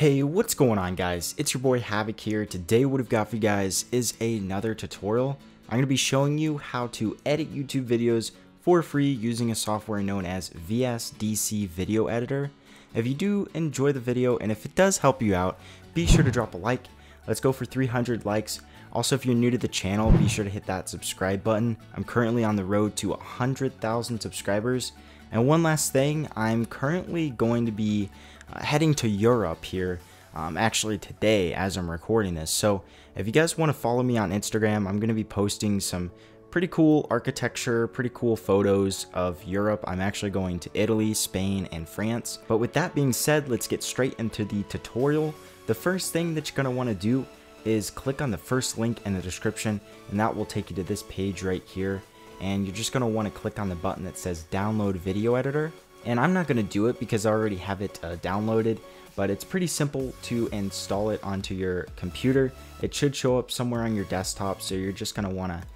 Hey, what's going on guys? It's your boy Havoc here. Today what we've got for you guys is another tutorial. I'm going to be showing you how to edit YouTube videos for free using a software known as VSDC Video Editor. If you do enjoy the video and if it does help you out, be sure to drop a like. Let's go for 300 likes. Also, if you're new to the channel, be sure to hit that subscribe button. I'm currently on the road to 100,000 subscribers. And one last thing, I'm currently going to be uh, heading to Europe here, um, actually today as I'm recording this. So if you guys want to follow me on Instagram, I'm going to be posting some pretty cool architecture, pretty cool photos of Europe. I'm actually going to Italy, Spain, and France. But with that being said, let's get straight into the tutorial. The first thing that you're going to want to do is click on the first link in the description and that will take you to this page right here and you're just going to want to click on the button that says download video editor. And I'm not going to do it because I already have it uh, downloaded but it's pretty simple to install it onto your computer. It should show up somewhere on your desktop so you're just going to want to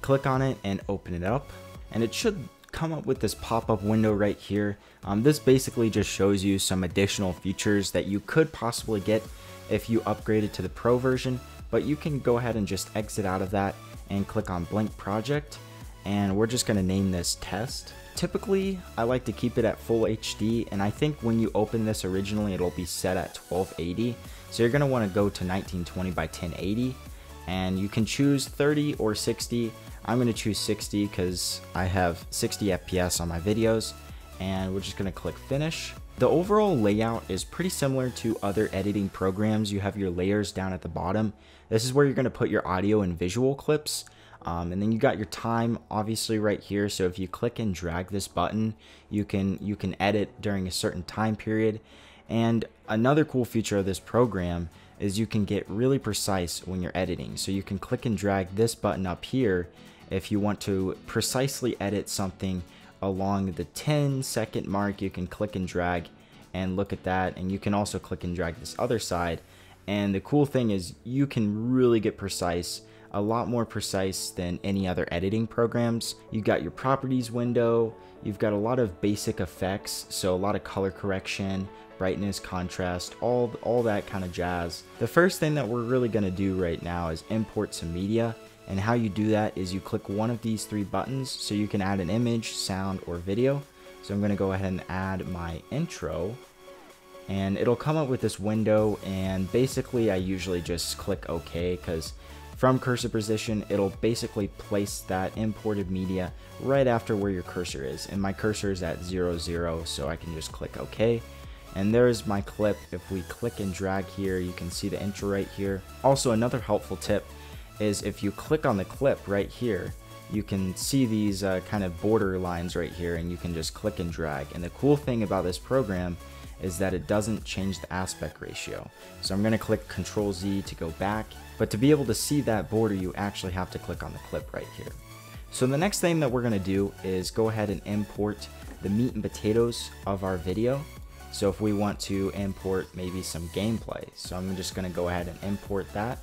click on it and open it up. And it should come up with this pop-up window right here. Um, this basically just shows you some additional features that you could possibly get if you upgraded to the pro version, but you can go ahead and just exit out of that and click on blank project. And we're just gonna name this test. Typically, I like to keep it at full HD, and I think when you open this originally, it'll be set at 1280. So you're gonna wanna go to 1920 by 1080, and you can choose 30 or 60. I'm gonna choose 60 because I have 60 FPS on my videos, and we're just gonna click finish. The overall layout is pretty similar to other editing programs. You have your layers down at the bottom. This is where you're going to put your audio and visual clips. Um, and then you got your time obviously right here. So if you click and drag this button, you can you can edit during a certain time period. And another cool feature of this program is you can get really precise when you're editing. So you can click and drag this button up here if you want to precisely edit something along the 10 second mark you can click and drag and look at that and you can also click and drag this other side and the cool thing is you can really get precise a lot more precise than any other editing programs You've got your properties window you've got a lot of basic effects so a lot of color correction brightness contrast all all that kind of jazz the first thing that we're really going to do right now is import some media and how you do that is you click one of these three buttons so you can add an image, sound, or video. So I'm going to go ahead and add my intro. And it'll come up with this window and basically I usually just click OK because from cursor position it'll basically place that imported media right after where your cursor is. And my cursor is at 0, 0 so I can just click OK. And there's my clip. If we click and drag here, you can see the intro right here. Also, another helpful tip is if you click on the clip right here, you can see these uh, kind of border lines right here and you can just click and drag. And the cool thing about this program is that it doesn't change the aspect ratio. So I'm gonna click Control Z to go back, but to be able to see that border, you actually have to click on the clip right here. So the next thing that we're gonna do is go ahead and import the meat and potatoes of our video. So if we want to import maybe some gameplay, so I'm just gonna go ahead and import that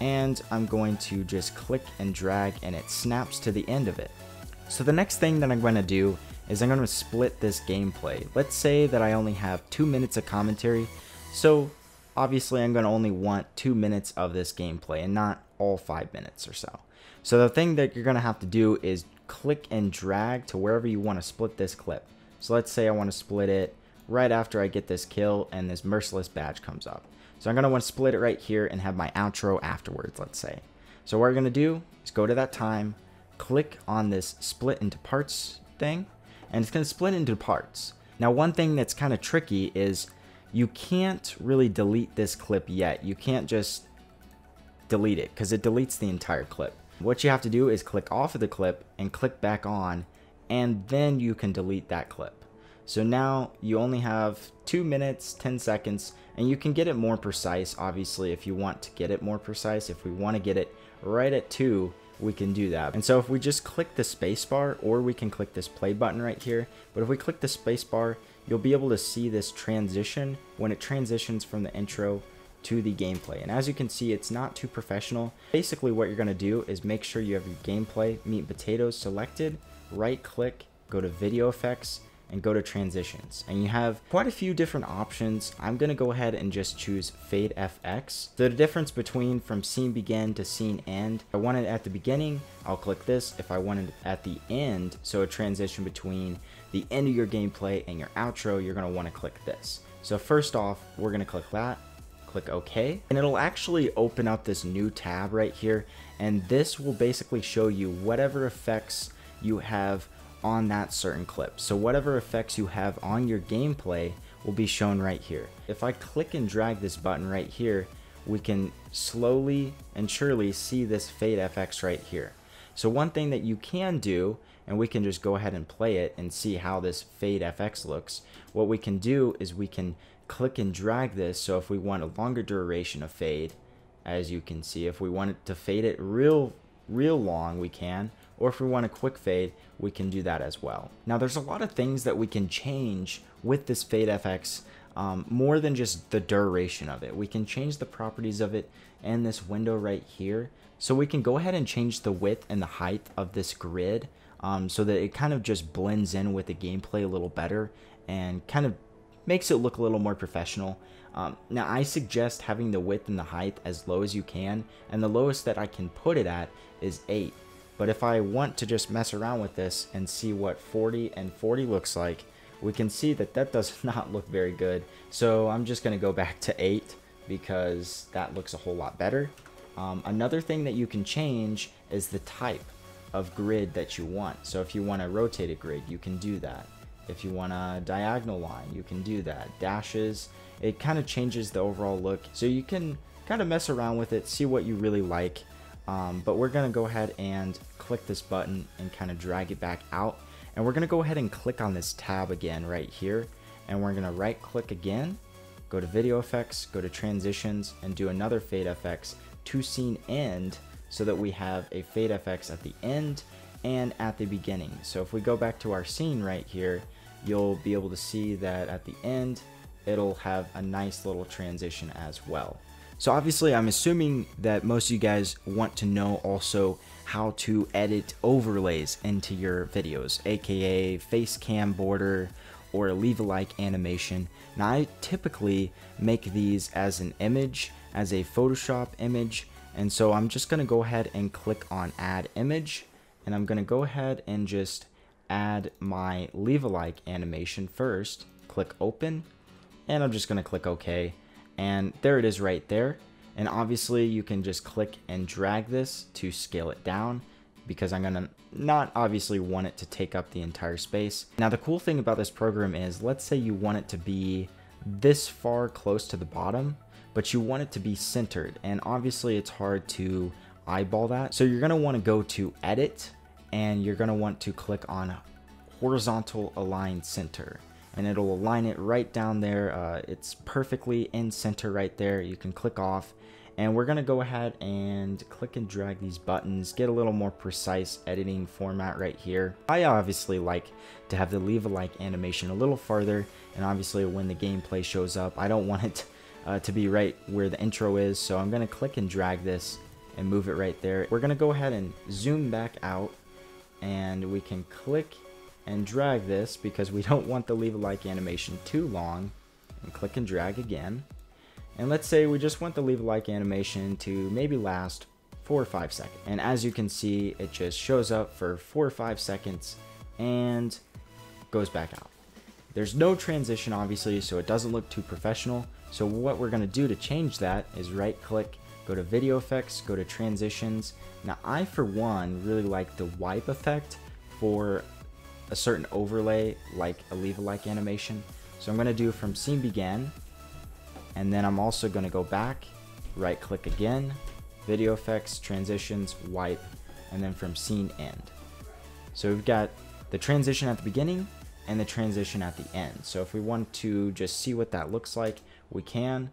and I'm going to just click and drag and it snaps to the end of it. So the next thing that I'm to do is I'm to split this gameplay. Let's say that I only have two minutes of commentary, so obviously I'm going to only want two minutes of this gameplay and not all five minutes or so. So the thing that you're going to have to do is click and drag to wherever you want to split this clip. So let's say I want to split it right after I get this kill and this merciless badge comes up. So I'm going to want to split it right here and have my outro afterwards, let's say. So what we're going to do is go to that time, click on this split into parts thing, and it's going to split into parts. Now one thing that's kind of tricky is you can't really delete this clip yet. You can't just delete it because it deletes the entire clip. What you have to do is click off of the clip and click back on and then you can delete that clip. So now you only have 2 minutes, 10 seconds, and you can get it more precise, obviously, if you want to get it more precise. If we want to get it right at 2, we can do that. And so if we just click the spacebar, or we can click this play button right here, but if we click the spacebar, you'll be able to see this transition when it transitions from the intro to the gameplay. And as you can see, it's not too professional. Basically what you're gonna do is make sure you have your gameplay, meat and potatoes selected, right click, go to video effects, and go to transitions and you have quite a few different options. I'm going to go ahead and just choose fade FX. So The difference between from scene begin to scene end, if I want it at the beginning, I'll click this. If I want it at the end, so a transition between the end of your gameplay and your outro, you're want to click this. So first off, we're to click that click OK. And it'll actually open up this new tab right here. And this will basically show you whatever effects you have on that certain clip. So whatever effects you have on your gameplay will be shown right here. If I click and drag this button right here, we can slowly and surely see this fade FX right here. So one thing that you can do, and we can just go ahead and play it and see how this fade FX looks, what we can do is we can click and drag this. So if we want a longer duration of fade, as you can see, if we want it to fade it real, real long, we can or if we want a quick fade, we can do that as well. Now there's a lot of things that we can change with this Fade FX um, more than just the duration of it. We can change the properties of it and this window right here. So we can go ahead and change the width and the height of this grid um, so that it kind of just blends in with the gameplay a little better and kind of makes it look a little more professional. Um, now I suggest having the width and the height as low as you can and the lowest that I can put it at is 8 but if I want to just mess around with this and see what 40 and 40 looks like, we can see that that does not look very good. So I'm just going to go back to 8 because that looks a whole lot better. Um, another thing that you can change is the type of grid that you want. So if you want to rotate a rotated grid, you can do that. If you want a diagonal line, you can do that. Dashes, it kind of changes the overall look. So you can kind of mess around with it, see what you really like. Um, but we're going to go ahead and click this button and kind of drag it back out. And we're going to go ahead and click on this tab again right here. And we're going to right click again, go to video effects, go to transitions, and do another fade FX to scene end so that we have a fade FX at the end and at the beginning. So if we go back to our scene right here, you'll be able to see that at the end, it'll have a nice little transition as well. So obviously I'm assuming that most of you guys want to know also how to edit overlays into your videos, aka face cam border or leave a like animation. Now I typically make these as an image, as a Photoshop image, and so I'm just going to go ahead and click on add image, and I'm going to go ahead and just add my leave a like animation first, click open, and I'm just going to click OK and there it is right there. And obviously you can just click and drag this to scale it down because I'm gonna not obviously want it to take up the entire space. Now the cool thing about this program is let's say you want it to be this far close to the bottom, but you want it to be centered. And obviously it's hard to eyeball that. So you're gonna wanna go to edit and you're gonna want to click on horizontal align center and it'll align it right down there. Uh, it's perfectly in center right there. You can click off and we're gonna go ahead and click and drag these buttons, get a little more precise editing format right here. I obviously like to have the leave a like animation a little farther and obviously when the gameplay shows up, I don't want it uh, to be right where the intro is. So I'm gonna click and drag this and move it right there. We're gonna go ahead and zoom back out and we can click and drag this because we don't want the leave a like animation too long and click and drag again and let's say we just want the leave a like animation to maybe last four or five seconds and as you can see it just shows up for four or five seconds and goes back out there's no transition obviously so it doesn't look too professional so what we're to do to change that is right click go to video effects go to transitions now I for one really like the wipe effect for a certain overlay like a leave like animation. So I'm to do from scene begin and then I'm also to go back, right click again, video effects, transitions, wipe, and then from scene end. So we've got the transition at the beginning and the transition at the end. So if we want to just see what that looks like, we can.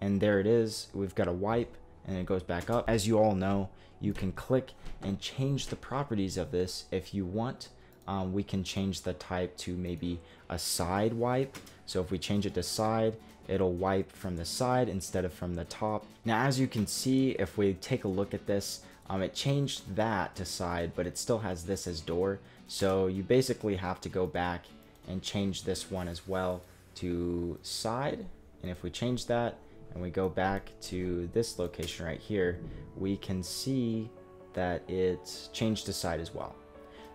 And there it is. We've got a wipe and it goes back up. As you all know, you can click and change the properties of this if you want um, we can change the type to maybe a side wipe. So if we change it to side, it'll wipe from the side instead of from the top. Now, as you can see, if we take a look at this, um, it changed that to side, but it still has this as door. So you basically have to go back and change this one as well to side. And if we change that and we go back to this location right here, we can see that it's changed to side as well.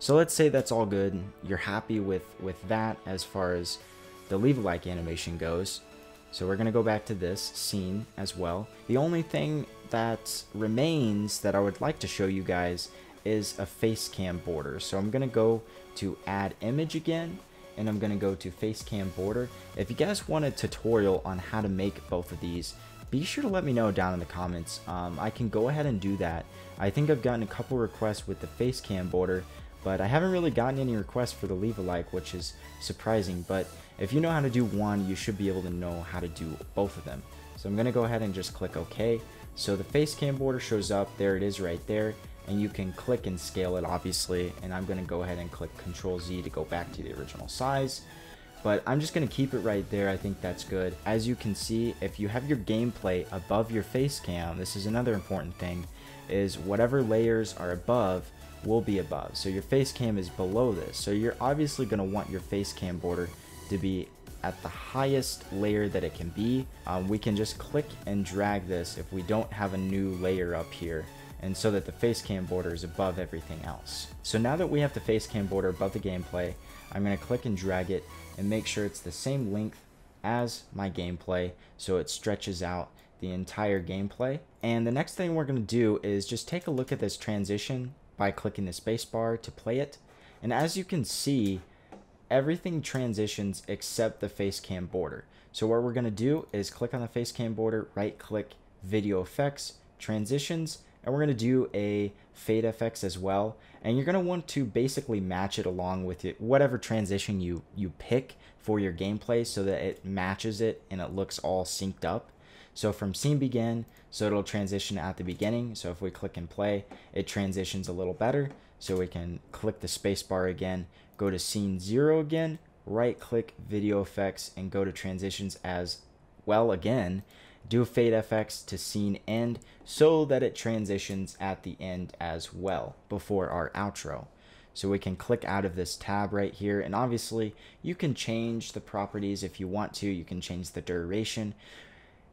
So let's say that's all good. You're happy with, with that as far as the leave like animation goes. So we're to go back to this scene as well. The only thing that remains that I would like to show you guys is a face cam border. So I'm going to go to add image again and I'm going to go to face cam border. If you guys want a tutorial on how to make both of these, be sure to let me know down in the comments. Um, I can go ahead and do that. I think I've gotten a couple requests with the face cam border, but I haven't really gotten any requests for the leave a like, which is surprising. But if you know how to do one, you should be able to know how to do both of them. So I'm going to go ahead and just click OK. So the face cam border shows up. There it is right there. And you can click and scale it, obviously. And I'm going to go ahead and click Control Z to go back to the original size. But I'm just going to keep it right there. I think that's good. As you can see, if you have your gameplay above your face cam, this is another important thing, is whatever layers are above will be above. So your face cam is below this. So you're obviously going to want your face cam border to be at the highest layer that it can be. Um, we can just click and drag this if we don't have a new layer up here and so that the face cam border is above everything else. So now that we have the face cam border above the gameplay, I'm going to click and drag it and make sure it's the same length as my gameplay so it stretches out the entire gameplay. And the next thing we're going to do is just take a look at this transition by clicking the spacebar to play it. And as you can see, everything transitions except the face cam border. So what we're going to do is click on the face cam border, right click video effects, transitions, and we're going to do a fade FX as well. And you're going to want to basically match it along with it, whatever transition you, you pick for your gameplay so that it matches it and it looks all synced up. So from scene begin, so it'll transition at the beginning. So if we click and play, it transitions a little better. So we can click the spacebar again, go to scene zero again, right click video effects and go to transitions as well again do fade FX to scene end so that it transitions at the end as well before our outro. So we can click out of this tab right here and obviously you can change the properties if you want to, you can change the duration.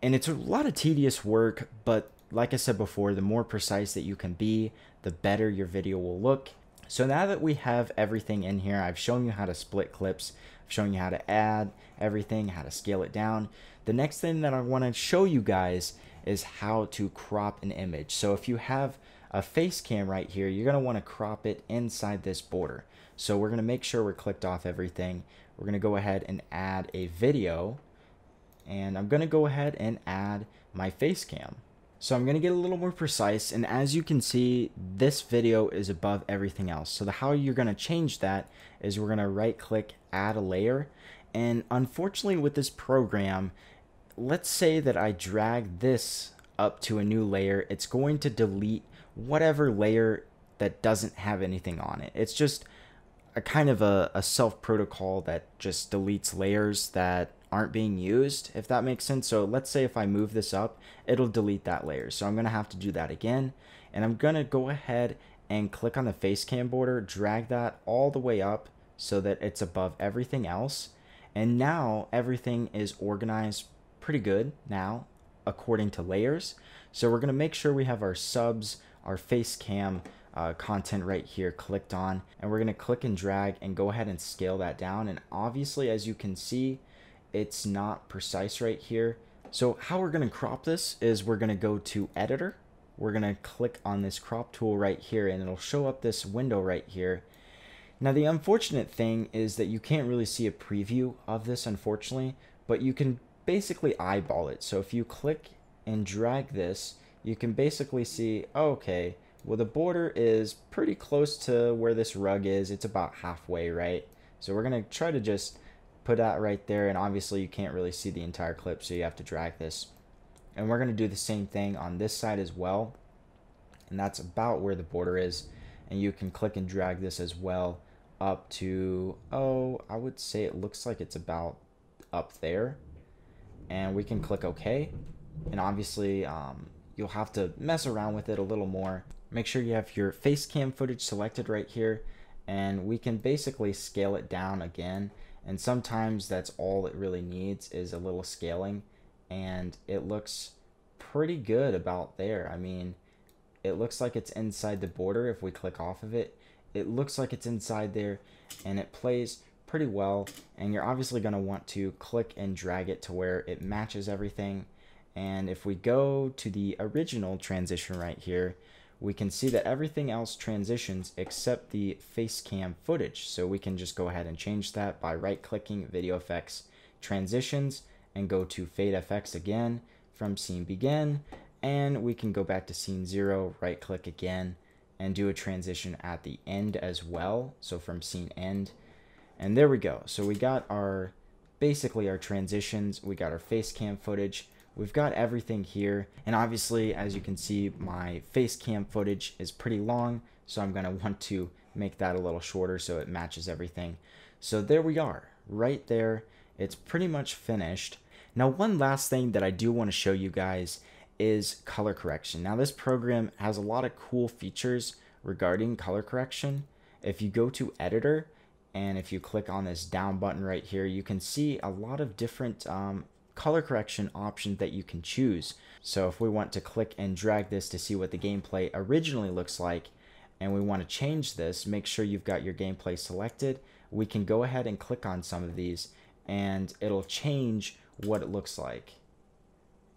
And it's a lot of tedious work, but like I said before, the more precise that you can be, the better your video will look. So now that we have everything in here, I've shown you how to split clips, I've shown you how to add everything, how to scale it down. The next thing that I want to show you guys is how to crop an image. So if you have a face cam right here, you're going to want to crop it inside this border. So we're going to make sure we're clicked off everything. We're going to go ahead and add a video. And I'm going to go ahead and add my face cam. So I'm going to get a little more precise and as you can see this video is above everything else. So the how you're going to change that is we're going to right click add a layer and unfortunately with this program let's say that I drag this up to a new layer, it's going to delete whatever layer that doesn't have anything on it. It's just a kind of a, a self protocol that just deletes layers that aren't being used, if that makes sense. So let's say if I move this up, it'll delete that layer. So I'm to have to do that again. And I'm to go ahead and click on the face cam border, drag that all the way up so that it's above everything else. And now everything is organized pretty good now according to layers. So we're to make sure we have our subs, our face cam uh, content right here clicked on. And we're going to click and drag and go ahead and scale that down. And obviously, as you can see, it's not precise right here. So how we're going to crop this is we're going to go to editor. We're going to click on this crop tool right here and it'll show up this window right here. Now the unfortunate thing is that you can't really see a preview of this unfortunately, but you can basically eyeball it. So if you click and drag this, you can basically see, okay, well the border is pretty close to where this rug is. It's about halfway, right? So we're going to try to just put that right there. And obviously you can't really see the entire clip, so you have to drag this. And we're going to do the same thing on this side as well. And that's about where the border is. And you can click and drag this as well up to, oh, I would say it looks like it's about up there and we can click OK. And obviously, um, you'll have to mess around with it a little more. Make sure you have your face cam footage selected right here, and we can basically scale it down again And sometimes that's all it really needs is a little scaling and it looks pretty good about there. I mean, it looks like it's inside the border if we click off of it. It looks like it's inside there and it plays pretty well and you're obviously going to want to click and drag it to where it matches everything and if we go to the original transition right here we can see that everything else transitions except the face cam footage. So we can just go ahead and change that by right clicking video effects transitions and go to fade FX again from scene begin. And we can go back to scene zero right click again and do a transition at the end as well. So from scene end. And there we go. So we got our, basically our transitions, we got our face cam footage, we've got everything here. And obviously, as you can see, my face cam footage is pretty long, so I'm gonna want to make that a little shorter so it matches everything. So there we are, right there. It's pretty much finished. Now, one last thing that I do want to show you guys is color correction. Now, this program has a lot of cool features regarding color correction. If you go to editor, and if you click on this down button right here you can see a lot of different um, color correction options that you can choose so if we want to click and drag this to see what the gameplay originally looks like and we want to change this make sure you've got your gameplay selected we can go ahead and click on some of these and it'll change what it looks like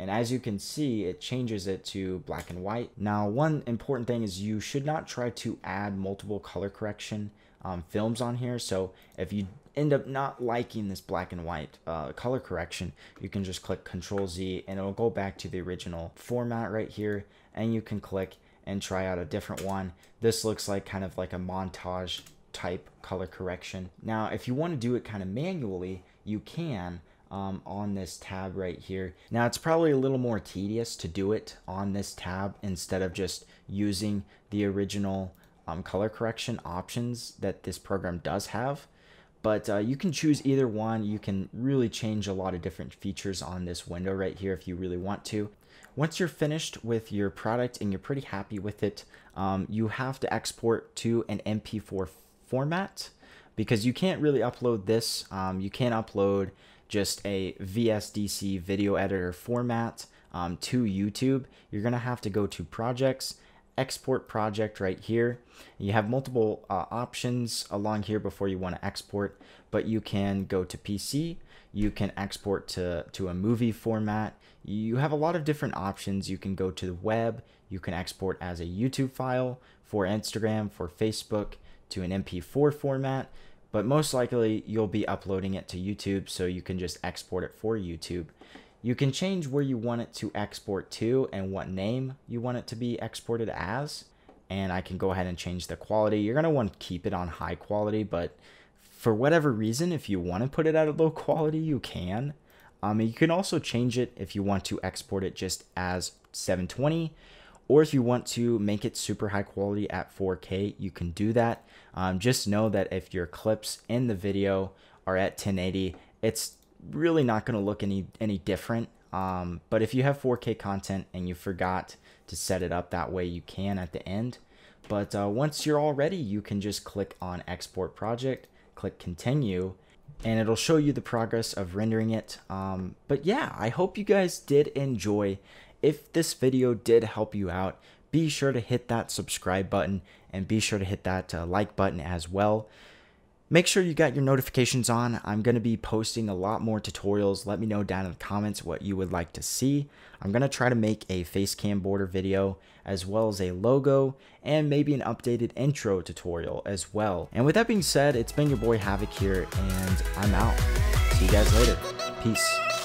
and as you can see, it changes it to black and white. Now, one important thing is you should not try to add multiple color correction um, films on here. So if you end up not liking this black and white uh, color correction, you can just click Control Z and it'll go back to the original format right here. And you can click and try out a different one. This looks like kind of like a montage type color correction. Now, if you want to do it kind of manually, you can um, on this tab right here. Now, it's probably a little more tedious to do it on this tab instead of just using the original um, color correction options that this program does have. But uh, you can choose either one. You can really change a lot of different features on this window right here if you really want to. Once you're finished with your product and you're pretty happy with it, um, you have to export to an MP4 format because you can't really upload this. Um, you can't upload just a VSDC video editor format um, to YouTube. You're to have to go to projects export project right here. You have multiple uh, options along here before you want to export, but you can go to PC, you can export to, to a movie format. You have a lot of different options. You can go to the web, you can export as a YouTube file for Instagram, for Facebook, to an MP4 format, but most likely you'll be uploading it to YouTube so you can just export it for YouTube. You can change where you want it to export to and what name you want it to be exported as. And I can go ahead and change the quality. You're going to want to keep it on high quality, but for whatever reason, if you want to put it at a low quality, you can. Um, you can also change it if you want to export it just as 720 or if you want to make it super high quality at 4K, you can do that. Um, just know that if your clips in the video are at 1080, it's really not going to look any any different. Um, but if you have 4K content and you forgot to set it up that way, you can at the end. But uh, once you're all ready, you can just click on Export Project, click Continue, and it'll show you the progress of rendering it. Um, but yeah, I hope you guys did enjoy. If this video did help you out, be sure to hit that subscribe button and be sure to hit that uh, like button as well. Make sure you got your notifications on. I'm going to be posting a lot more tutorials. Let me know down in the comments what you would like to see. I'm going to try to make a face cam border video as well as a logo and maybe an updated intro tutorial as well. And with that being said, it's been your boy Havoc here and I'm out. See you guys later. Peace.